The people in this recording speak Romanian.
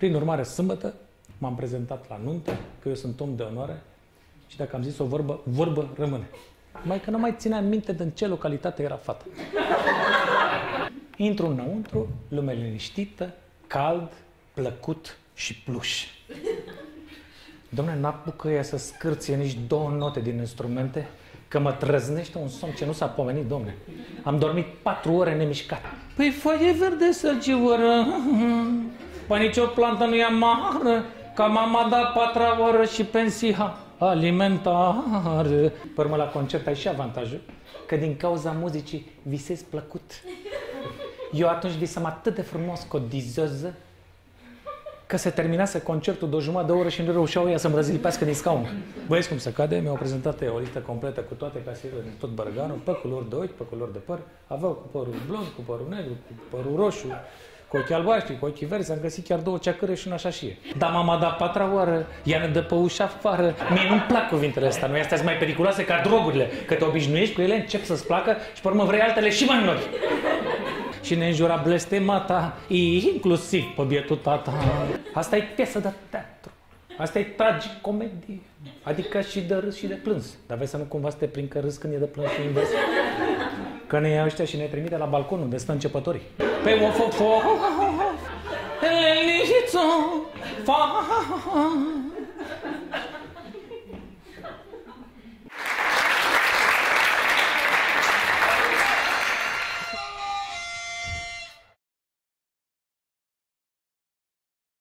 Prin urmare, sâmbătă m-am prezentat la nuntă, că eu sunt om de onoare și dacă am zis o vorbă, vorbă rămâne. Mai că nu mai țineam minte din ce localitate era fata. Intru înăuntru, lume liniștită, cald, plăcut și pluș. Domne, n-apucă ea să scârție nici două note din instrumente, că mă trăznește un somn ce nu s-a pomenit, domne. Am dormit patru ore nemișcat. Păi foaie verde sălcioră, păi nicio plantă nu e amară, ca mama da patra oră și pensia alimentară. Părmă la concert ai și avantajul că din cauza muzicii visezi plăcut. Eu atunci visam atât de frumos cu o dizoză că se terminase concertul de o jumătate de oră și nu reușeau ea să-mi răzilipească din scaun. Băieți, cum se cade, mi-au prezentat o listă completă cu toate casierele din tot Bărganul, pe culori de ochi, pe culori de păr. Aveau cu părul blond, cu părul negru, cu părul roșu, cu ochii albaștri, cu ochii verzi, am găsit chiar două ceacăre și una șașie. Dar mama da patra oară, ea ne dă pe ușa afară. Mie nu-mi plac cuvintele astea, nu astea mai periculoase ca drogurile, că te obișnuiești cu ele, încep să-ți placă și pe urmă vrei altele și mai noi și ne înjura blestemata, inclusiv pe bietul tata. Asta e piesă de teatru. Asta e tragic comedie. Adică și de râs și de plâns. Dar vezi să nu cumva să te prind că râs când e de plâns și invers. Că ne ia ăștia și ne trimite la balcon unde stă începătorii. Pe o fo fo, lenișițo, fa,